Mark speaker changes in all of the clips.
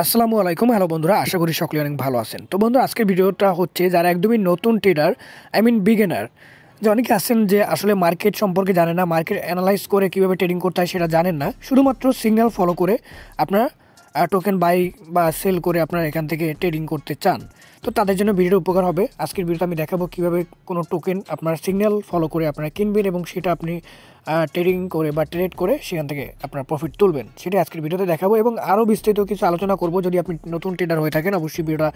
Speaker 1: আসসালামু আলাইকুম। হ্যালো বন্ধুরা, আশা করি সকলে অনেক ভালো আছেন। তো বন্ধুরা, আজকের ভিডিওটা হচ্ছে যারা একদমই নতুন ট্রেডার আই মিন বিগেনার যে অনেকে আছেন যে আসলে মার্কেট সম্পর্কে জানে না মার্কেট অ্যানালাইজ করে কীভাবে ট্রেডিং করতে হয় সেটা জানেন না। শুধুমাত্র সিগন্যাল ফলো করে আপনার টোকেন বাই বা সেল করে আপনারা এখান থেকে ট্রেডিং করতে চান। তো তাদের জন্য ভিডিওটা উপকার হবে। আজকের ভিডিওতে আমি দেখাবো কীভাবে কোনো টোকেন আপনার সিগন্যাল ফলো করে আপনারা কিনবেন এবং সেটা আপনি ট্রেডিং করে বা ট্রেড করে সেখান থেকে আপনার প্রফিট তুলবেন। সেটা আজকের ভিডিওতে দেখাবো এবং আরও বিস্তৃত কিছু আলোচনা করব। যদি আপনি নতুন ট্রেডার হয়ে থাকেন, অবশ্যই ভিডিওটা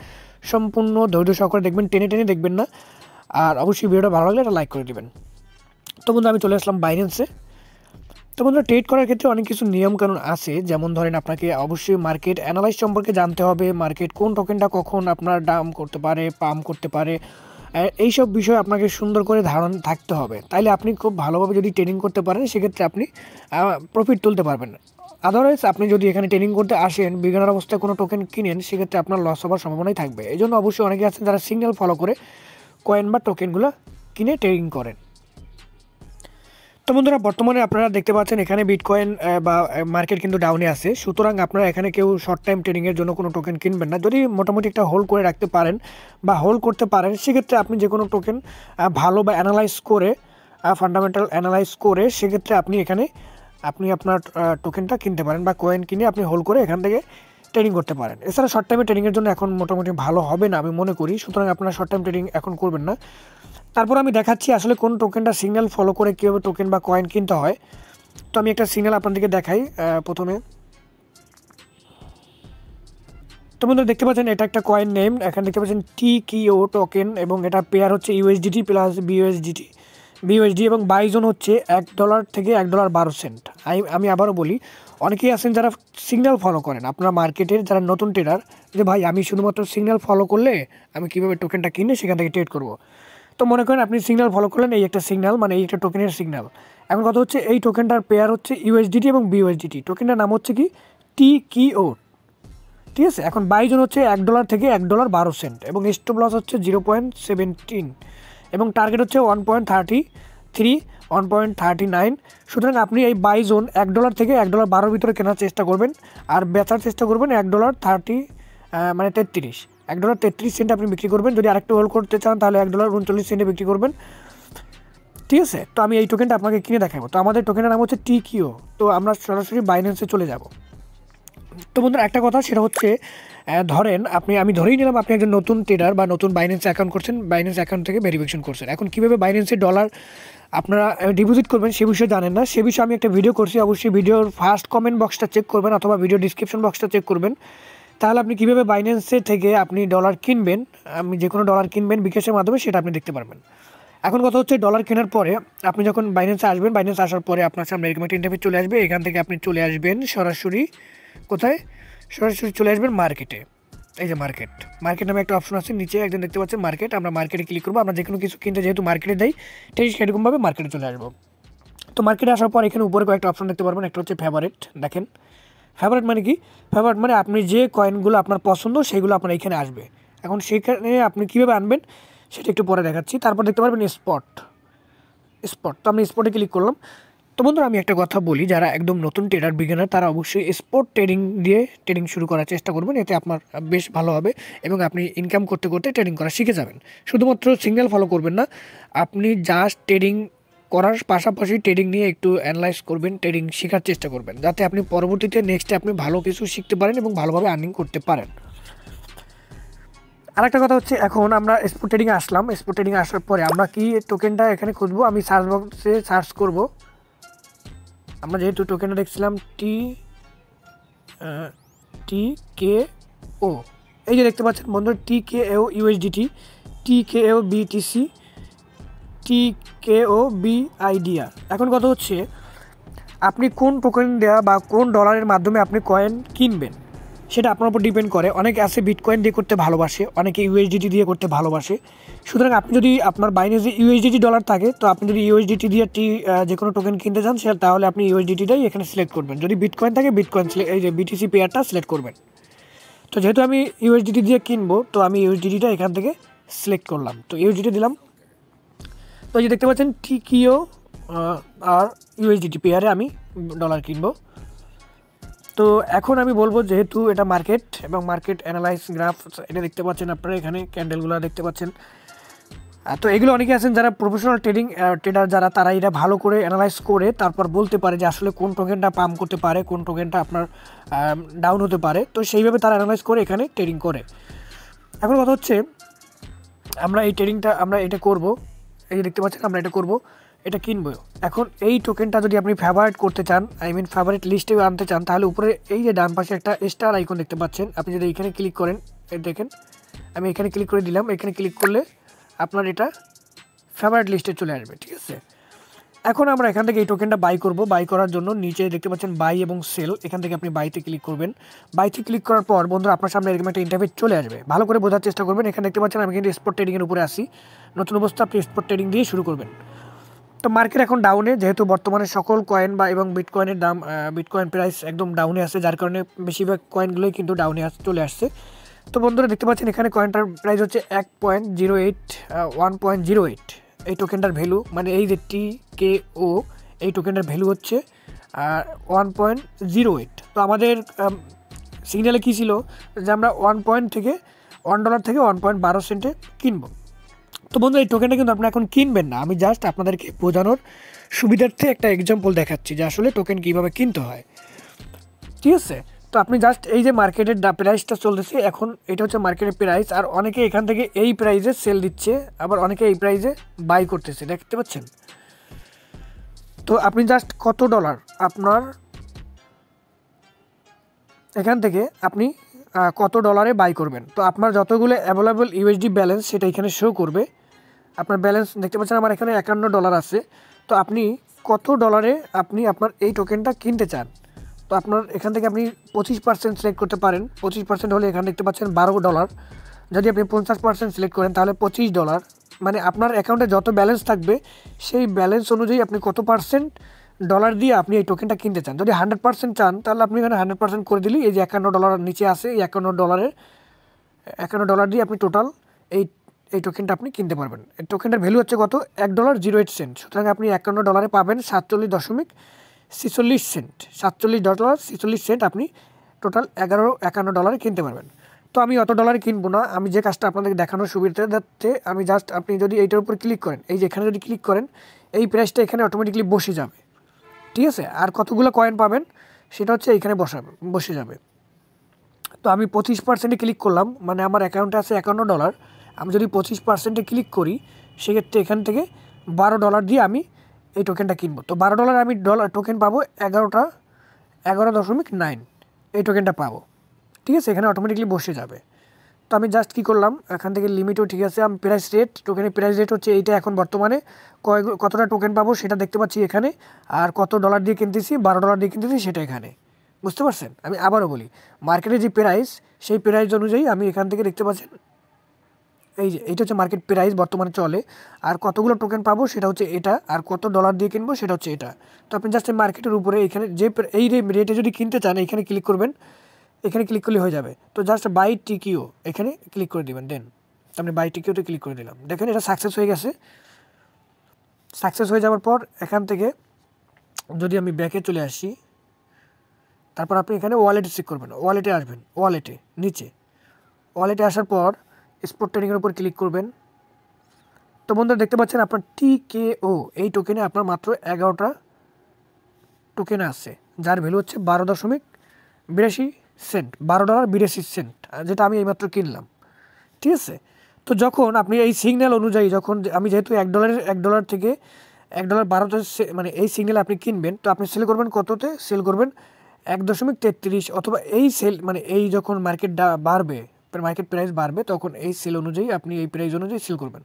Speaker 1: সম্পূর্ণ ধৈর্য সহকারে দেখবেন, টেনে টেনে দেখবেন না। আর অবশ্যই ভিডিওটা ভালো লাগলে একটা লাইক করে দেবেন। তো বন্ধু, আমি চলে আসলাম বাইন্যান্সে তো বন্ধুরা ট্রেড করার ক্ষেত্রে অনেক কিছু নিয়মকানুন আছে। যেমন ধরেন আপনাকে অবশ্যই মার্কেট অ্যানালাইজ সম্পর্কে জানতে হবে মার্কেট কোন টোকেনটা কখন আপনার ডাম করতে পারে পাম্প করতে পারে এইসব বিষয় আপনাকে সুন্দর করে ধারণ থাকতে হবে। তাইলে আপনি খুব ভালোভাবে যদি ট্রেনিং করতে পারেন, সেক্ষেত্রে আপনি প্রফিট তুলতে পারবেন। আদারওয়াইজ আপনি যদি এখানে ট্রেনিং করতে আসেন বিজ্ঞানের অবস্থায় কোনো টোকেন কিনেন, সেক্ষেত্রে আপনার লস হওয়ার সম্ভাবনাই থাকবে। এই জন্য অবশ্যই অনেকে আছেন যারা সিগন্যাল ফলো করে কয়েন বা টোকেনগুলো কিনে ট্রেডিং করেন। তো বন্ধুরা, বর্তমানে আপনারা দেখতে পাচ্ছেন এখানে বিটকয়েন বা মার্কেট কিন্তু ডাউনে আছে। সুতরাং আপনারা এখানে কেউ শর্ট টাইম ট্রেডিংয়ের জন্য কোনো টোকেন কিনবেন না। যদি মোটামুটি একটা হোল্ড করে রাখতে পারেন বা হোল্ড করতে পারেন, সেক্ষেত্রে আপনি যে কোনো টোকেন ভালো বা অ্যানালাইজ করে ফান্ডামেন্টাল অ্যানালাইজ করে, সেক্ষেত্রে আপনি এখানে, আপনি আপনার টোকেনটা কিনতে পারেন বা কয়েন কিনে আপনি হোল্ড করে এখান থেকে ট্রেডিং করতে পারেন। এছাড়া শর্ট টাইমে ট্রেডিংয়ের জন্য এখন মোটামুটি ভালো হবে না, আমি মনে করি। সুতরাং আপনারা শর্ট টাইম ট্রেডিং এখন করবেন না। তারপর আমি দেখাচ্ছি আসলে কোন টোকেনটা সিগন্যাল ফলো করে কীভাবে টোকেন বা কয়েন কিনতে হয়। তো আমি একটা সিগন্যাল আপনাদেরকে দেখাই প্রথমে। তো বন্ধুরা, দেখতে পাচ্ছেন, এটা একটা কয়েন নেম এখানে দেখতে পাচ্ছেন টি কিও টোকেন এবং এটা পেয়ার হচ্ছে ইউএসডিটি প্লাস বিউএসডিটি বিউএসডি এবং বাইজন হচ্ছে এক ডলার থেকে এক ডলার বারো সেন্ট আমি আবারও বলি, অনেকেই আছেন যারা সিগন্যাল ফলো করেন। আপনারা মার্কেটের যারা নতুন ট্রেডার যে ভাই, আমি শুধুমাত্র সিগন্যাল ফলো করলে আমি কীভাবে টোকেনটা কিনে সেখান থেকে ট্রেড করব? তো মনে করেন আপনি সিগন্যাল ফলো করলেন, এই একটা সিগন্যাল মানে এই একটা টোকেনের সিগন্যাল এখন কথা হচ্ছে, এই টোকেনটার পেয়ার হচ্ছে ইউএসডিটি এবং বিউএসডিটি টোকেনটার নাম হচ্ছে কি? টি কি ও ঠিক আছে? এখন বাইজন হচ্ছে এক ডলার থেকে এক ডলার বারো সেন্ট এবং স্টপ লস হচ্ছে জিরো পয়েন্ট সেভেন্টিন এবং টার্গেট হচ্ছে one point thirty three one point thirty nine সুতরাং আপনি এই বাইজন এক ডলার থেকে এক ডলার বারোর ভিতরে কেনার চেষ্টা করবেন, আর বেচার চেষ্টা করবেন এক ডলার থার্টি মানে তেত্রিশ। এক ডলার তেত্রিশ সেন্ট আপনি বিক্রি করবেন। যদি আরেকটু হোল্ড করতে চান, তাহলে এক ডলার উনচল্লিশ সেন্টে বিক্রি করবেন। ঠিক আছে? তো আমি এই টোকেনটা আপনাকে কিনে দেখাবো। তো আমাদের টোকেনের নাম হচ্ছে টি কিও তো আমরা সরাসরি বাইন্যান্সে চলে যাব। তো বন্ধুরা, একটা কথা, সেটা হচ্ছে ধরেন আপনি, আমি ধরেই নিলাম আপনি একজন নতুন ট্রেডার বা নতুন বাইন্যান্সে অ্যাকাউন্ট করছেন বাইন্যান্স অ্যাকাউন্ট থেকে ভেরিফিকেশন করছেন। এখন কীভাবে বাইন্যান্সে ডলার আপনারা ডিপোজিট করবেন, সে বিষয়ে জানেন না। সে বিষয়ে আমি একটা ভিডিও করছি। অবশ্যই ভিডিওর ফার্স্ট কমেন্ট বক্সটা চেক করবেন, অথবা ভিডিও ডিসক্রিপশন বক্সটা চেক করবেন। তাহলে আপনি কীভাবে বাইন্যান্সের থেকে আপনি ডলার কিনবেন, আপনি যে কোনো ডলার কিনবেন বিকাশের মাধ্যমে সেটা আপনি দেখতে পারবেন। এখন কথা হচ্ছে ডলার কেনার পরে আপনি যখন বাইন্যান্সে আসবেন বাইন্যান্স আসার পরে আপনার সামনে এরকম একটা ইন্টারভিউ চলে আসবে, এখান থেকে আপনি চলে আসবেন সরাসরি কোথায়? সরাসরি চলে আসবেন মার্কেটে এই যে মার্কেট মার্কেট নামে একটা অপশন আছে, নিচে একজন দেখতে পাচ্ছেন মার্কেট আমরা মার্কেটে ক্লিক করব, আমরা যে কোনো কিছু কিনতে যেহেতু মার্কেটে দেয় ঠিক সেরকমভাবে মার্কেটে চলে আসব। তো মার্কেটে আসার পর এখানে উপরে কয়েকটা অপশন দেখতে পারবেন, একটা হচ্ছে ফেভারেট দেখেন। ফেভারেট মানে কি? ফেভারেট মানে আপনি যে কয়েনগুলো আপনার পছন্দ, সেগুলো আপনার এখানে আসবে। এখন সেখানে আপনি কীভাবে আনবেন, সেটা একটু পরে দেখাচ্ছি। তারপর দেখতে পারবেন স্পট স্পট তো আমি স্পটে ক্লিক করলাম। তো বন্ধুরা, আমি একটা কথা বলি, যারা একদম নতুন ট্রেডার বিজ্ঞানার তারা অবশ্যই স্পোর্ট ট্রেডিং দিয়ে ট্রেডিং শুরু করার চেষ্টা করবেন। এতে আপনার বেশ ভালো হবে এবং আপনি ইনকাম করতে করতে ট্রেডিং করা শিখে যাবেন। শুধুমাত্র সিঙ্গেল ফলো করবেন না, আপনি জাস্ট ট্রেডিং করার পাশাপাশি ট্রেডিং নিয়ে একটু অ্যানালাইজ করবেন ট্রেডিং শেখার চেষ্টা করবেন, যাতে আপনি পরবর্তীতে নেক্সটে আপনি ভালো কিছু শিখতে পারেন এবং ভালোভাবে আর্নিং করতে পারেন। আরেকটা কথা হচ্ছে, এখন আমরা স্পোর্ট ট্রেডিংয়ে আসলাম। স্পোর্ট ট্রেডিংয়ে আসার পরে আমরা কি টোকেনটা এখানে খুঁজবো? আমি সার্চ বক্সে সার্চ করব। আমরা যেহেতু টোকেনটা দেখছিলাম টি টি কে ও এই যে দেখতে পাচ্ছেন বন্ধু T K O USDT T K O BTC T K, O, B idea এখন কথা হচ্ছে, আপনি কোন টোকেন দেওয়া বা কোন ডলারের মাধ্যমে আপনি কয়েন কিনবেন? সেটা আপনার উপর ডিপেন্ড করে। অনেকে আছে বিটকয়েন দিয়ে করতে ভালোবাসে, অনেকে ইউএসডিটি দিয়ে করতে ভালোবাসে। সুতরাং আপনি যদি আপনার বাইনেজে ইউএসডিটি ডলার থাকে, তো আপনি যদি ইউএসডিটি দিয়ে টি যে কোনো টোকেন কিনতে চান, সে তাহলে আপনি ইউএসডিটিটাই এখানে সিলেক্ট করবেন। যদি বিটকয়েন থাকে, বিটকয়েন এই যে বিটিসি পেয়ারটা সিলেক্ট করবেন। তো যেহেতু আমি ইউএসডিটি দিয়ে কিনবো, তো আমি ইউএসডিটিটা এখান থেকে সিলেক্ট করলাম। তো ইউএসডিটি দিলাম তো যে দেখতে পাচ্ছেন টিকিও আর ইউএসডিটি পেয়ারে আমি ডলার কিনবো। তো এখন আমি বলব যেহেতু এটা মার্কেট এবং মার্কেট অ্যানালাইস গ্রাফ এটা দেখতে পাচ্ছেন আপনারা এখানে ক্যান্ডেলগুলো দেখতে পাচ্ছেন। তো এগুলো অনেকে আছেন যারা প্রফেশনাল ট্রেডিং ট্রেডার যারা, তারা এটা ভালো করে অ্যানালাইজ করে তারপর বলতে পারে যে আসলে কোন টোকেনটা পাম্প করতে পারে, কোন টোকেনটা আপনার ডাউন হতে পারে। তো সেইভাবে তারা অ্যানালাইজ করে এখানে ট্রেডিং করে। এখন কথা হচ্ছে, আমরা এই ট্রেডিংটা আমরা এটা করব। এই যে দেখতে পাচ্ছেন, আমরা এটা করব। এটা কিনবো। এখন এই টোকেনটা যদি আপনি ফেভারিট করতে চান আই মিন ফেভারিট লিস্টে আনতে চান, তাহলে উপরে এই যে ডান পাশে একটা স্টার আইকন দেখতে পাচ্ছেন। আপনি যদি এখানে ক্লিক করেন দেখেন, আমি এখানে ক্লিক করে দিলাম। এখানে ক্লিক করলে আপনার এটা ফেভারিট লিস্টে চলে আসবে, ঠিক আছে? এখন আমরা এখান থেকে এই টোকেনটা বাই করব। বাই করার জন্য নিচে দেখতে পাচ্ছেন বাই এবং সেল এখান থেকে আপনি বাইতে ক্লিক করবেন। বাইতে ক্লিক করার পর, বন্ধুরা, আপনার সামনে এরকম একটা ইন্টারভিউ চলে আসবে। ভালো করে বোঝার চেষ্টা করবেন। এখানে দেখতে পাচ্ছেন আমি কিন্তু স্পট ট্রেডিংয়ের উপরে আসি নতুন অবস্থা, আপনি স্পট ট্রেডিং দিয়ে শুরু করবেন। তো মার্কেট এখন ডাউনে যেহেতু বর্তমানে সকল কয়েন বা এবং বিটকয়েনের দাম বিটকয়েন প্রাইস একদম ডাউনে আছে, যার কারণে বেশিরভাগ কয়েনগুলোই কিন্তু ডাউনে চলে আসছে। তো বন্ধুরা, দেখতে পাচ্ছেন এখানে কয়েনটার প্রাইস হচ্ছে এক point zero eight one point zero eight এই টোকেনটার ভ্যালু মানে এই যে টি কে ও এই টোকেনটার ভ্যালু হচ্ছে ওয়ান পয়েন্ট জিরো এইট তো আমাদের সিগন্যালে কী ছিল? যে আমরা ওয়ান পয়েন্ট থেকে ওয়ান ডলার থেকে ওয়ান পয়েন্ট বারো সেন্টে কিনবো। তো বন্ধু এই টোকেনটা কিন্তু আপনি এখন কিনবেন না। আমি জাস্ট আপনাদেরকে বোঝানোর সুবিধার্থে একটা এক্সাম্পল দেখাচ্ছি যে আসলে টোকেন কীভাবে কিনতে হয়। ঠিক আছে? তো আপনি জাস্ট এই যে মার্কেটের প্রাইসটা চলতেছে, এখন এটা হচ্ছে মার্কেটের প্রাইস আর অনেকে এখান থেকে এই প্রাইসে সেল দিচ্ছে, আবার অনেকে এই প্রাইসে বাই করতেছে। দেখতে পাচ্ছেন? তো আপনি জাস্ট কত ডলার আপনার এখান থেকে আপনি কত ডলারে বাই করবেন? তো আপনার যতগুলো অ্যাভেলেবল ইউএসডি ব্যালেন্স সেটা এখানে শো করবে। আপনার ব্যালেন্স দেখতে পাচ্ছেন আমার এখানে একান্ন ডলার আছে। তো আপনি কত ডলারে আপনি আপনার এই টোকেনটা কিনতে চান? তো আপনার এখান থেকে আপনি পঁচিশ পার্সেন্ট সিলেক্ট করতে পারেন। পঁচিশ পার্সেন্ট হলে এখানে দেখতে পাচ্ছেন বারো ডলার যদি আপনি পঞ্চাশ পার্সেন্ট সিলেক্ট করেন তাহলে পঁচিশ ডলার মানে আপনার অ্যাকাউন্টে যত ব্যালেন্স থাকবে, সেই ব্যালেন্স অনুযায়ী আপনি কত পার্সেন্ট ডলার দিয়ে আপনি এই টোকেনটা কিনতে চান? যদি হান্ড্রেড পার্সেন্ট চান, তাহলে আপনি এখানে হান্ড্রেড পার্সেন্ট করে দিলেই এই যে একান্ন ডলার নিচে আসে এই একান্ন ডলারের একান্ন ডলার দিয়ে আপনি টোটাল এই এই টোকেনটা আপনি কিনতে পারবেন। এই টোকেনটার ভ্যালু হচ্ছে কত? এক ডলার জিরো এইট সেন্ট সুতরাং আপনি একান্ন ডলারে পাবেন সাতচল্লিশ দশমিক ছেচল্লিশ সেন্ট সাতচল্লিশ ডলার ছেচল্লিশ সেন্ট আপনি টোটাল এগারো, একান্ন ডলারে কিনতে পারবেন। তো আমি অত ডলারে কিনবো না। আমি যে কাজটা আপনাদেরকে দেখানোর সুবিধাতে আমি জাস্ট আপনি যদি এইটার উপর ক্লিক করেন, এই যে এখানে যদি ক্লিক করেন, এই প্রাইসটা এখানে অটোমেটিকলি বসে যাবে। ঠিক আছে? আর কতগুলো কয়েন পাবেন, সেটা হচ্ছে এইখানে বসাবে বসে যাবে। তো আমি পঁচিশ পার্সেন্টে ক্লিক করলাম মানে আমার অ্যাকাউন্টে আছে একান্ন ডলার আমি যদি পঁচিশ পার্সেন্টে ক্লিক করি, সেক্ষেত্রে এখান থেকে বারো ডলার দিয়ে আমি এই টোকেনটা কিনবো। তো বারো ডলার আমি ডলার টোকেন পাবো এগারোটা, এগারো দশমিক নাইন এই টোকেনটা পাবো। ঠিক আছে? এখানে অটোমেটিকলি বসে যাবে। তো আমি জাস্ট কী করলাম? এখান থেকে লিমিটও ঠিক আছে, আমি প্রাইস রেট টোকেনের প্রাইস রেট হচ্ছে এইটা এখন বর্তমানে। কয়, কতটা টোকেন পাবো সেটা দেখতে পাচ্ছি এখানে, আর কত ডলার দিয়ে কিনতেছি, বারো ডলার দিয়ে কিনতেছি সেটা এখানে। বুঝতে পারছেন? আমি আবারও বলি মার্কেটের যে প্রাইস সেই প্রাইস অনুযায়ী আমি এখান থেকে দেখতে পাচ্ছেন, এই যে, এইটা হচ্ছে মার্কেট প্রাইস বর্তমানে চলে, আর কতগুলো টোকেন পাবো সেটা হচ্ছে এটা, আর কত ডলার দিয়ে কিনবো সেটা হচ্ছে এটা। তো আপনি জাস্ট মার্কেটের উপরে এখানে যে, এই রেটে যদি কিনতে চান, এখানে ক্লিক করবেন এখানে ক্লিক করলে হয়ে যাবে। তো জাস্ট বাই টিকিও এখানে ক্লিক করে দেবেন, দেন। আপনি বাই টিকিওতে ক্লিক করে দিলাম। দেখেন এটা সাকসেস হয়ে গেছে। সাকসেস হয়ে যাওয়ার পর এখান থেকে যদি আমি ব্যাকে চলে আসি, তারপর আপনি এখানে ওয়ালেটে চেক করবেন। ওয়ালেটে আসবেন ওয়ালেটে নিচে। ওয়ালেটে আসার পর স্পট ট্রেডিংয়ের উপর ক্লিক করবেন। তো বন্ধুরা, দেখতে পাচ্ছেন আপনার টি কে ও এই টোকেনে আপনার মাত্র এগারোটা টোকেন আছে, যার ভ্যালু হচ্ছে বারো দশমিক বিরাশি সেন্ট, বারো ডলার বিরাশি সেন্ট যেটা আমি এইমাত্র কিনলাম। ঠিক আছে? তো যখন আপনি এই সিগন্যাল অনুযায়ী যখন আমি যেহেতু এক ডলারের, এক ডলার থেকে এক ডলার বারোতে মানে এই সিগন্যাল আপনি কিনবেন, তো আপনি সেল করবেন কততে? সেল করবেন এক দশমিক তেত্রিশ অথবা এই সেল মানে এই যখন মার্কেট বাড়বে মার্কেট প্রাইস বাড়বে, তখন এই সেল অনুযায়ী আপনি এই প্রাইস অনুযায়ী সেল করবেন।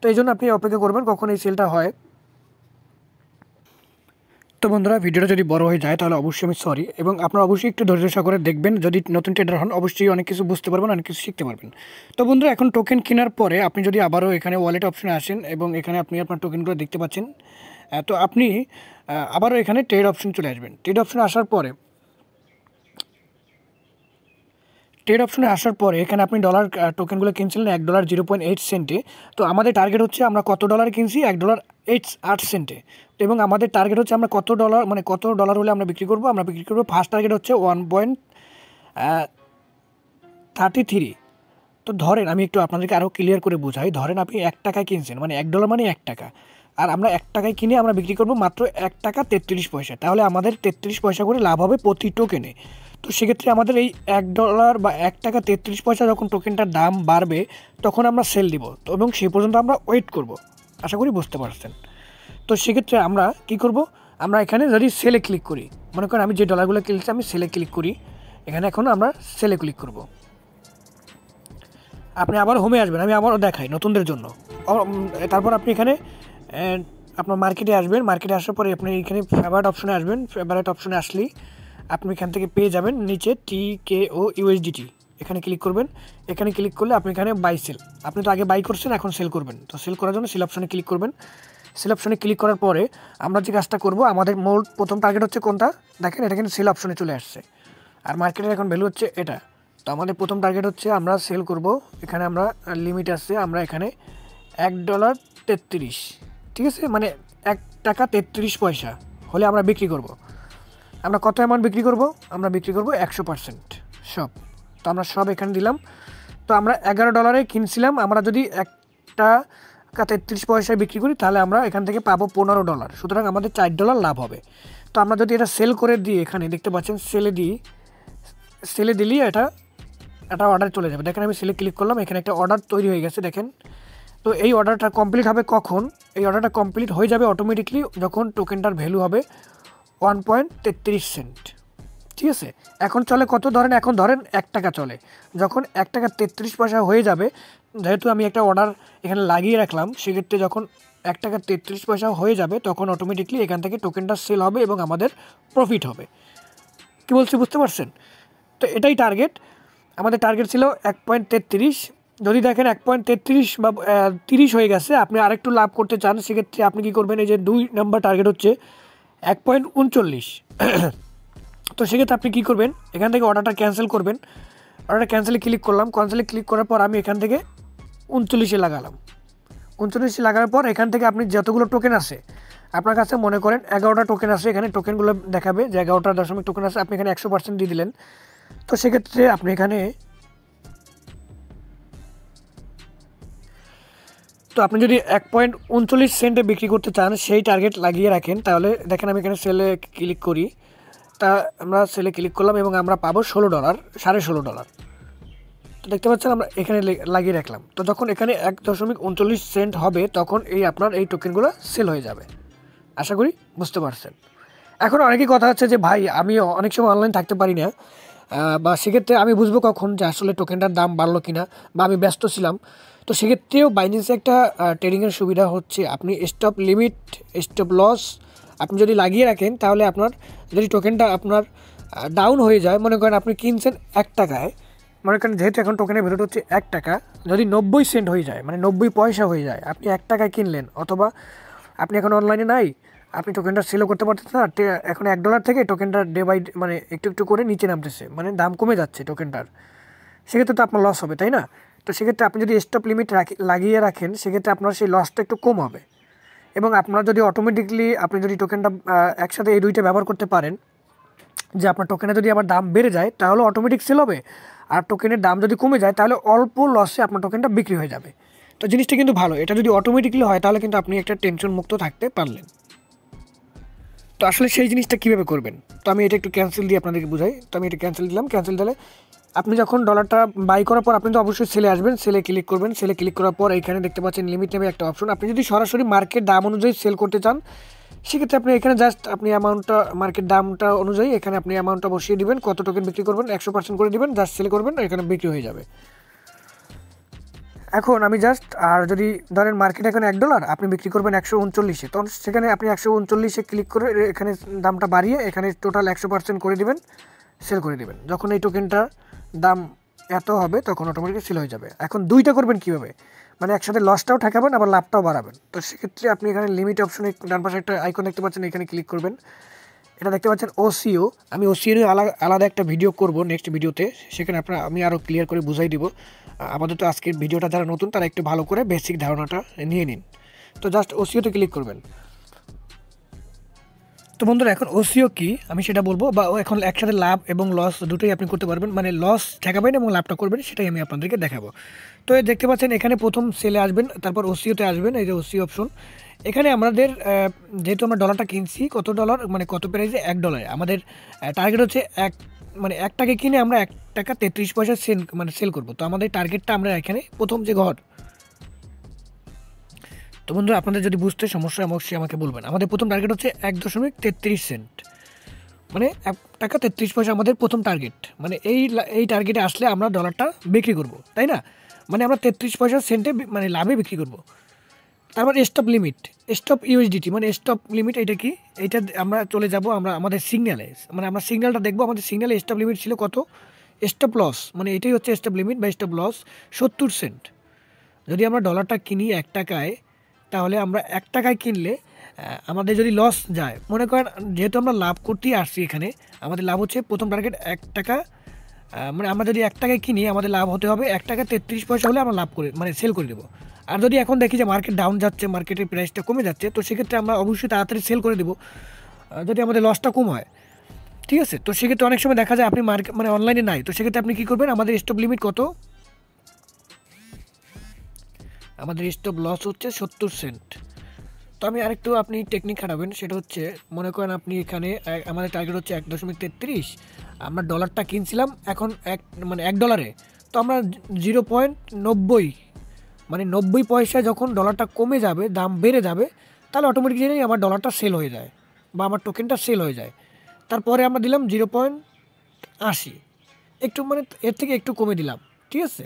Speaker 1: তো এই জন্য আপনি অপেক্ষা করবেন কখন এই সেলটা হয়। তো বন্ধুরা, ভিডিওটা যদি বড় হয়ে যায়, তাহলে অবশ্যই আমি সরি এবং আপনারা অবশ্যই একটু ধৈর্য সহকারে দেখবেন। যদি নতুন ট্রেডার হন, অবশ্যই অনেক কিছু বুঝতে পারবেন, অনেক কিছু শিখতে পারবেন। তো বন্ধুরা, এখন টোকেন কেনার পরে আপনি যদি আবারও এখানে ওয়ালেট অপশনে আসেন এবং এখানে আপনি আপনার টোকেনগুলো দেখতে পাচ্ছেন তো আপনি আবারও এখানে ট্রেড অপশন চলে আসবেন। ট্রেড অপশনে আসার পরে ট্রেড অপশনে আসার পরে এখানে আপনি ডলার টোকেনগুলো কিনছিলেন এক dollar zero point eight cent তো আমাদের টার্গেট হচ্ছে আমরা কত ডলার কিনছি? এক ডলার এইট আট সেন্টে এবং আমাদের টার্গেট হচ্ছে আমরা কত ডলার মানে কত ডলার হলে আমরা বিক্রি করব? আমরা বিক্রি করব ফার্স্ট টার্গেট হচ্ছে ওয়ান পয়েন্ট থার্টি থ্রি তো ধরেন, আমি একটু আপনাদেরকে আরও ক্লিয়ার করে বোঝাই। ধরেন আপনি এক টাকায় কিনছেন মানে এক ডলার মানে এক টাকা। আর আমরা এক টাকায় কিনে আমরা বিক্রি করব মাত্র এক টাকা তেত্রিশ পয়সা। তাহলে আমাদের তেত্রিশ পয়সা করে লাভ হবে প্রতি টোকেনে তো সেক্ষেত্রে আমাদের এই এক ডলার বা এক টাকা তেত্রিশ পয়সা যখন টোকেনটার দাম বাড়বে, তখন আমরা সেল দিব। তো এবং সে পর্যন্ত আমরা ওয়েট করব। আশা করি বুঝতে পারছেন। তো সেক্ষেত্রে আমরা কি করব? আমরা এখানে যদি সেলে ক্লিক করি, মনে করেন আমি যে ডলারগুলো কিনছি, আমি সেলে ক্লিক করি। এখানে এখন আমরা সেলে ক্লিক করব। আপনি আবার হোমে আসবেন, আমি আবারও দেখাই নতুনদের জন্য। তারপর আপনি এখানে আপনার মার্কেটে আসবেন। মার্কেটে আসার পরে আপনি এখানে ফেভারেট অপশনে আসবেন। ফেভারেট অপশনে আসলেই আপনি এখান থেকে পেয়ে যাবেন নিচে টি কে ও ইউএসডিটি এখানে ক্লিক করবেন। এখানে ক্লিক করলে আপনি এখানে বাই সেল আপনি তো আগে বাই করছেন, এখন সেল করবেন। তো সেল করার জন্য সেল অপশানে ক্লিক করবেন। সেল অপশনে ক্লিক করার পরে আমরা যে কাজটা করব, আমাদের মূল প্রথম টার্গেট হচ্ছে কোনটা? দেখেন এটা কিন্তু সেল অপশানে চলে আসছে। আর মার্কেটের এখন ভ্যালু হচ্ছে এটা। তো আমাদের প্রথম টার্গেট হচ্ছে আমরা সেল করব। এখানে আমরা লিমিট আসছে আমরা এখানে এক ডলার তেত্রিশ। ঠিক আছে? মানে এক টাকা তেত্রিশ পয়সা হলে আমরা বিক্রি করব। আমরা কত অ্যামাউন্ট বিক্রি করব? আমরা বিক্রি করব একশো পার্সেন্ট সব তো আমরা সব এখানে দিলাম। তো আমরা এগারো ডলারে কিনছিলাম। আমরা যদি একটা তেত্রিশ পয়সায় বিক্রি করি, তাহলে আমরা এখান থেকে পাবো পনেরো ডলার সুতরাং আমাদের চার ডলার লাভ হবে। তো আমরা যদি এটা সেল করে দিই এখানে, দেখতে পাচ্ছেন সেলে দিই সেলে দিলেই এটা একটা অর্ডার চলে যাবে। দেখেন আমি সেলে ক্লিক করলাম, এখানে একটা অর্ডার তৈরি হয়ে গেছে, দেখেন। তো এই অর্ডারটা কমপ্লিট হবে কখন? এই অর্ডারটা কমপ্লিট হয়ে যাবে অটোমেটিকলি যখন টোকেনটার ভ্যালু হবে ওয়ান পয়েন্ট তেত্রিশ সেন্ট ঠিক আছে? এখন চলে কত ধরেন? এখন ধরেন এক টাকা চলে। যখন এক টাকা তেত্রিশ পয়সা হয়ে যাবে, যেহেতু আমি একটা অর্ডার এখানে লাগিয়ে রাখলাম, সেক্ষেত্রে যখন এক টাকা তেত্রিশ পয়সা হয়ে যাবে, তখন অটোমেটিকলি এখান থেকে টোকেনটা সেল হবে এবং আমাদের প্রফিট হবে। কী বলছি, বুঝতে পারছেন? তো এটাই টার্গেট আমাদের টার্গেট ছিল এক পয়েন্ট তেত্রিশ। যদি দেখেন এক পয়েন্ট তেত্রিশ বা তিরিশ হয়ে গেছে, আপনি আরেকটু লাভ করতে চান, সেক্ষেত্রে আপনি কী করবেন? এই যে দুই নাম্বার টার্গেট হচ্ছে এক পয়েন্ট উনচল্লিশ। তো সেক্ষেত্রে আপনি কী করবেন? এখান থেকে অর্ডারটা ক্যান্সেল করবেন। অর্ডারটা ক্যান্সেলে ক্লিক করলাম। ক্যান্সেলে ক্লিক করার পর আমি এখান থেকে উনচল্লিশে লাগালাম। উনচল্লিশে লাগানোর পর এখান থেকে আপনি যতগুলো টোকেন আছে, আপনার কাছে মনে করেন এগারোটা টোকেন আছে, এখানে টোকেনগুলো দেখাবে যে এগারোটা দশমিক টোকেন আছে, আপনি এখানে একশো পার্সেন্ট দিয়ে দিলেন। তো সেক্ষেত্রে আপনি এখানে তো আপনি যদি এক পয়েন্ট উনচল্লিশ সেন্টে বিক্রি করতে চান, সেই টার্গেট লাগিয়ে রাখেন। তাহলে দেখেন আমি এখানে সেলে ক্লিক করি। তা আমরা সেলে ক্লিক করলাম এবং আমরা পাবো ষোলো ডলার সাড়ে ষোলো ডলার তো দেখতে পাচ্ছেন আমরা এখানে লাগিয়ে রাখলাম। তো যখন এখানে এক দশমিক উনচল্লিশ সেন্ট হবে, তখন এই আপনার এই টোকেনগুলো সেল হয়ে যাবে। আশা করি বুঝতে পারছেন। এখন অনেকেই কথা হচ্ছে যে, ভাই, আমি অনেক সময় অনলাইন থাকতে পারি না। বা সেক্ষেত্রে আমি বুঝব কখন যে আসলে টোকেনটার দাম বাড়লো কিনা, বা আমি ব্যস্ত ছিলাম। তো সেক্ষেত্রেও বাইন্যান্সে একটা ট্রেডিংয়ের সুবিধা হচ্ছে। আপনি স্টপ লিমিট স্টপ লস আপনি যদি লাগিয়ে রাখেন, তাহলে আপনার যদি টোকেনটা আপনার ডাউন হয়ে যায়, মনে করেন আপনি কিনছেন এক টাকায়, মনে করেন যেহেতু এখন টোকেনের ভ্যালুটা হচ্ছে এক টাকা, যদি নব্বই সেন্ট হয়ে যায় মানে নব্বই পয়সা হয়ে যায়, আপনি এক টাকায় কিনলেন, অথবা আপনি এখন অনলাইনে নাই, আপনি টোকেনটা সেলও করতে পারতেছেন না এখন এক ডলার থেকে টোকেনটা ডে বাই মানে একটু একটু করে নিচে নামতেছে মানে দাম কমে যাচ্ছে টোকেনটার সেক্ষেত্রে তো আপনার লস হবে, তাই না? তো সেক্ষেত্রে আপনি যদি স্টপ লিমিট রাখি, লাগিয়ে রাখেন, সেক্ষেত্রে আপনার সেই লসটা একটু কম হবে। এবং আপনার যদি অটোমেটিকলি আপনি যদি টোকেনটা একসাথে এই দুইটা ব্যবহার করতে পারেন, যে আপনার টোকেনে যদি আবার দাম বেড়ে যায়, তাহলে অটোমেটিক সেল হবে। আর টোকেনের দাম যদি কমে যায়, তাহলে অল্প লসে আপনার টোকেনটা বিক্রি হয়ে যাবে। তো জিনিসটা কিন্তু ভালো। এটা যদি অটোমেটিকলি হয়, তাহলে কিন্তু আপনি একটা টেনশন মুক্ত থাকতে পারলেন। তো আসলে সেই জিনিসটা কীভাবে করবেন? তো আমি এটা একটু ক্যান্সেল দিয়ে আপনাদেরকে বুঝাই। তো আমি এটা ক্যান্সেল দিলাম। ক্যান্সেল দিলে আপনি যখন ডলারটা বাই করার পর আপনি তো অবশ্যই সেলে আসবেন সেলে ক্লিক করবেন সেলে ক্লিক করার পর এখানে দেখতে পাচ্ছেন লিমিট নেমে একটা অপশন আপনি যদি সরাসরি মার্কেট দাম অনুযায়ী সেল করতে চান, সেক্ষেত্রে আপনি এখানে জাস্ট আপনি অ্যামাউন্টটা মার্কেট দামটা অনুযায়ী এখানে আপনি অ্যামাউন্টটা বসিয়ে দিবেন, কত টোকেন বিক্রি করবেন, একশো পার্সেন্ট করে দিবেন জাস্ট সেল করবেন, এখানে বিক্রি হয়ে যাবে। এখন আমি জাস্ট আর যদি ধরেন মার্কেট এখন এক ডলার আপনি বিক্রি করবেন একশো উনচল্লিশে, তখন সেখানে আপনি একশো উনচল্লিশে ক্লিক করে এখানে দামটা বাড়িয়ে এখানে টোটাল একশো পার্সেন্ট করে দিবেন সেল করে দিবেন। যখন এই টোকেনটার দাম এত হবে, তখন অটোমেটিক সেল হয়ে যাবে। এখন দুইটা করবেন কীভাবে? মানে একসাথে লসটাও ঠেকাবেন, আবার লাভটাও বাড়াবেন। তো সেক্ষেত্রে আপনি এখানে লিমিট অপশনে ডান পাশে একটা আইকন দেখতে পাচ্ছেন, এখানে ক্লিক করবেন। এটা দেখতে পাচ্ছেন ওসিও আমি ওসিও আলাদা আলাদা একটা ভিডিও করব নেক্সট ভিডিওতে সেখানে আপনার আমি আরও ক্লিয়ার করে বুঝাই দিব। আপাতত আজকের ভিডিওটা যারা নতুন, তারা একটু ভালো করে বেসিক ধারণাটা নিয়ে নিন। তো জাস্ট ওসিওতে ক্লিক করবেন। তো বন্ধুরা, এখন ওসিও কি? আমি সেটা বলব, বা এখন একসাথে লাভ এবং লস দুটোই আপনি করতে পারবেন। মানে লস ঠেকাবেন এবং লাভটা করবেন, সেটাই আমি আপনাদেরকে দেখাবো। তো দেখতে পাচ্ছেন, এখানে প্রথম সেলে আসবেন, তারপর ওসিওতে আসবেন, এই যে ওসি অপশন এখানে আমাদের যেহেতু আমরা ডলারটা কিনছি, কত ডলার মানে কত প্রাইসে এক ডলারে আমাদের টার্গেট হচ্ছে এক মানে এক টাকা কিনে আমরা এক টাকা তেত্রিশ পয়সা সেল মানে সেল করব। তো আমাদের টার্গেটটা আমরা এখানে, প্রথম যে ঘর তো বন্ধুরা, আপনাদের যদি বুঝতে সমস্যা অবশ্যই আমাকে বলবেন। আমাদের প্রথম টার্গেট হচ্ছে এক দশমিক তেত্রিশ সেন্ট মানে এক টাকা তেত্রিশ পয়সা আমাদের প্রথম টার্গেট মানে এই এই টার্গেটে আসলে আমরা ডলারটা বিক্রি করব, তাই না? মানে আমরা তেত্রিশ পয়সা সেন্টে মানে লাভে বিক্রি করব। তারপর স্টপ লিমিট স্টপ ইউএসডিটি মানে স্টপ লিমিট এটা কি? এটা আমরা চলে যাব আমরা আমাদের সিগন্যালে মানে আমরা সিগন্যালটা দেখব, আমাদের সিগন্যালে স্টপ লিমিট ছিল কত? স্টপ লস মানে এটাই হচ্ছে স্টপ লিমিট বা স্টপ লস সত্তর সেন্ট যদি আমরা ডলারটা কিনি এক টাকায় তাহলে আমরা এক টাকায় কিনলে আমাদের যদি লস যায়, মনে করেন যেহেতু আমরা লাভ করতেই আসছি এখানে, আমাদের লাভ হচ্ছে প্রথম টার্গেট এক টাকা মানে আমরা যদি এক টাকায় কিনি, আমাদের লাভ হতে হবে এক টাকা তেত্রিশ পয়সা হলে আমরা লাভ করে মানে সেল করে দেবো। আর যদি এখন দেখি যে মার্কেট ডাউন যাচ্ছে মার্কেটের প্রাইসটা কমে যাচ্ছে, তো সেক্ষেত্রে আমরা অবশ্যই তাড়াতাড়ি সেল করে দেবো যদি আমাদের লসটা কম হয়। ঠিক আছে? তো সেক্ষেত্রে অনেক সময় দেখা যায় আপনি মার্কেট মানে অনলাইনে নাই, তো সেক্ষেত্রে আপনি কী করবেন? আমাদের স্টপ লিমিট কত? আমাদের স্টপ লস হচ্ছে সত্তর সেন্ট তো আমি আরেকটু আপনি টেকনিক খাটাবেন, সেটা হচ্ছে মনে করেন আপনি এখানে আমাদের টার্গেট হচ্ছে এক দশমিক তেত্রিশ, আমরা ডলারটা কিনছিলাম, এখন এক মানে এক ডলারে তো আমরা জিরো পয়েন্ট নব্বই মানে নব্বই পয়সা যখন ডলারটা কমে যাবে, দাম বেড়ে যাবে, তাহলে অটোমেটিক অটোমেটিক্যালি আমার ডলারটা সেল হয়ে যায়, বা আমার টোকেনটা সেল হয়ে যায়। তারপরে আমরা দিলাম জিরো পয়েন্ট আশি। একটু মানে এর থেকে একটু কমে দিলাম, ঠিক আছে?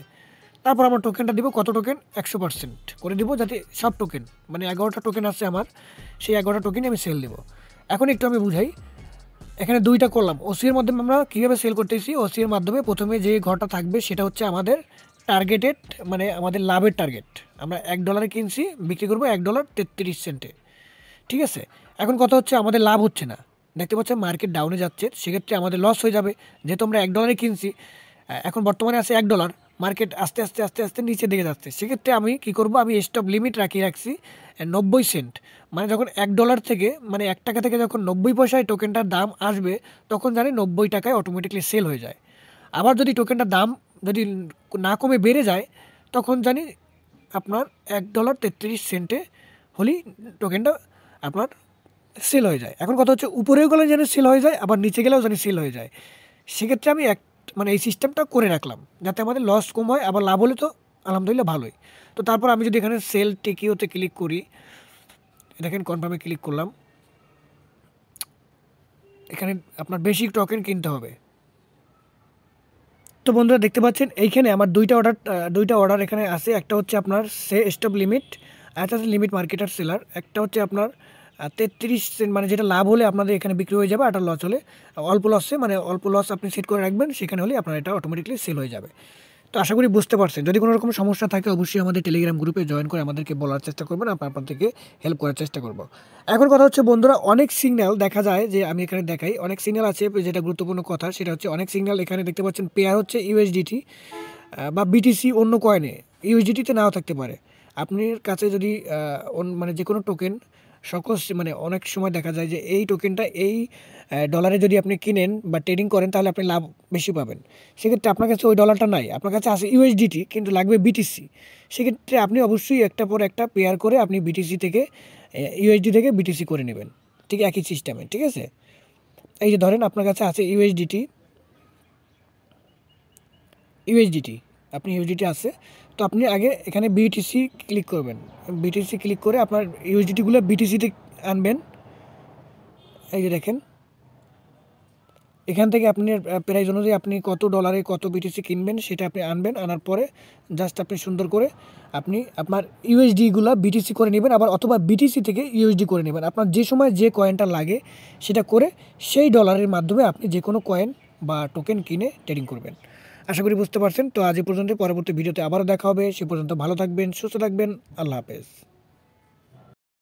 Speaker 1: তারপর আমার টোকেনটা দিব কত টোকেন একশো পার্সেন্ট করে দিব যাতে সব টোকেন মানে এগারোটা টোকেন আছে আমার, সেই এগারোটা টোকেনই আমি সেল দেবো। এখন একটু আমি বুঝাই, এখানে দুইটা করলাম। ওসির মাধ্যমে আমরা কীভাবে সেল করতেছি? ওসির মাধ্যমে প্রথমে যে ঘরটা থাকবে সেটা হচ্ছে আমাদের টার্গেটেড মানে আমাদের লাভের টার্গেট আমরা এক ডলারে কিনছি, বিক্রি করব এক ডলার তেত্রিশ সেন্টে ঠিক আছে? এখন কথা হচ্ছে আমাদের লাভ হচ্ছে না। দেখতে পাচ্ছেন মার্কেট ডাউনে যাচ্ছে, সেক্ষেত্রে আমাদের লস হয়ে যাবে। যেহেতু আমরা এক ডলারে কিনছি, এখন বর্তমানে আছে এক ডলার মার্কেট আস্তে আস্তে আস্তে আস্তে নিচে দিকে যাচ্ছে। সেক্ষেত্রে আমি কি করব? আমি স্টপ লিমিট রাখিয়ে রাখছি নব্বই সেন্ট মানে যখন এক ডলার থেকে মানে এক টাকা থেকে যখন নব্বই পয়সায় টোকেনটার দাম আসবে, তখন জানি নব্বই টাকায় অটোমেটিকলি সেল হয়ে যায়। আবার যদি টোকেনটার দাম যদি না কমে বেড়ে যায়, তখন জানি আপনার এক ডলার তেত্রিশ সেন্টে হলেই টোকেনটা আপনার সেল হয়ে যায়। এখন কথা হচ্ছে, উপরেও গেলে যেন সেল হয়ে যায়, আবার নিচে গেলেও যেন সেল হয়ে যায়। সেক্ষেত্রে আমি এক মানে এই সিস্টেমটা করে রাখলাম, যাতে আমাদের লস কম হয়, আবার লাভ হলে তো আলহামদুলিল্লাহ ভালোই। তো তারপর আমি যদি এখানে সেল টেকিওতে ক্লিক করি দেখেন কনফার্মে ক্লিক করলাম। এখানে আপনার বেশি টোকেন কিনতে হবে। তো বন্ধুরা দেখতে পাচ্ছেন, এইখানে আমার দুইটা অর্ডার দুইটা অর্ডার এখানে আছে। একটা হচ্ছে আপনার সে স্টপ লিমিট আর একটা লিমিট মার্কেটার সেলার একটা হচ্ছে আপনার তেত্রিশ সেন্ট মানে যেটা লাভ হলে আপনাদের এখানে বিক্রি হয়ে যাবে আর লস হলে অল্প লসে মানে অল্প লস আপনি সেট করে রাখবেন, সেখানে হলে আপনার এটা অটোমেটিকলি সেল হয়ে যাবে। তো আশা করি বুঝতে পারছেন। যদি কোনো রকম সমস্যা থাকে, অবশ্যই আমাদের টেলিগ্রাম গ্রুপে জয়েন করে আমাদেরকে বলার চেষ্টা করবেন আপনার আপনাদেরকে হেল্প করার চেষ্টা করব। এখন কথা হচ্ছে, বন্ধুরা, অনেক সিগন্যাল দেখা যায়, যে আমি এখানে দেখাই। অনেক সিগন্যাল আছে, যেটা গুরুত্বপূর্ণ কথা, সেটা হচ্ছে অনেক সিগন্যাল এখানে দেখতে পাচ্ছেন পেয়ার হচ্ছে ইউএসডিটি বা বিটিসি অন্য কয়েনে ইউএসডিটিতে নাও থাকতে পারে। আপনার কাছে যদি মানে যে কোনো টোকেন সকল মানে অনেক সময় দেখা যায় যে এই টোকেনটা এই ডলারে যদি আপনি কিনেন বা ট্রেডিং করেন তাহলে আপনি লাভ বেশি পাবেন। সেক্ষেত্রে আপনার কাছে ওই ডলারটা নাই। আপনার কাছে আছে ইউএসডিটি কিন্তু লাগবে বিটিসি সেক্ষেত্রে আপনি অবশ্যই একটা পর একটা পেয়ার করে আপনি বিটিসি থেকে ইউএসডি থেকে বিটিসি করে নেবেন। ঠিক একই সিস্টেমে ঠিক আছে? এই যে ধরেন আপনার কাছে আছে ইউএসডিটি ইউএসডিটি আপনি ইউজিটি আছে, তো আপনি আগে এখানে বিটিসি ক্লিক করবেন। বিটিসি ক্লিক করে আপনার ইউএসডিটিগুলো বিটিসিতে আনবেন। এই যে দেখেন। এখান থেকে আপনি প্রাইস অনুযায়ী আপনি কত ডলারে কত বিটিসি কিনবেন সেটা আপনি আনবেন, আনার পরে জাস্ট আপনি সুন্দর করে আপনি আপনার ইউএসডিগুলো বিটিসি করে নেবেন, আবার অথবা বিটিসি থেকে ইউএসডি করে নেবেন। আপনার যে সময় যে কয়েনটা লাগে সেটা করে সেই ডলারের মাধ্যমে আপনি যে কোনো কয়েন বা টোকেন কিনে ট্রেডিং করবেন। আশা করি বুঝতে পারছেন। তো আজ পর্যন্ত পরবর্তী ভিডিওতে আবারও দেখা হবে। সে পর্যন্ত ভালো থাকবেন, সুস্থ থাকবেন। আল্লাহ হাফেজ।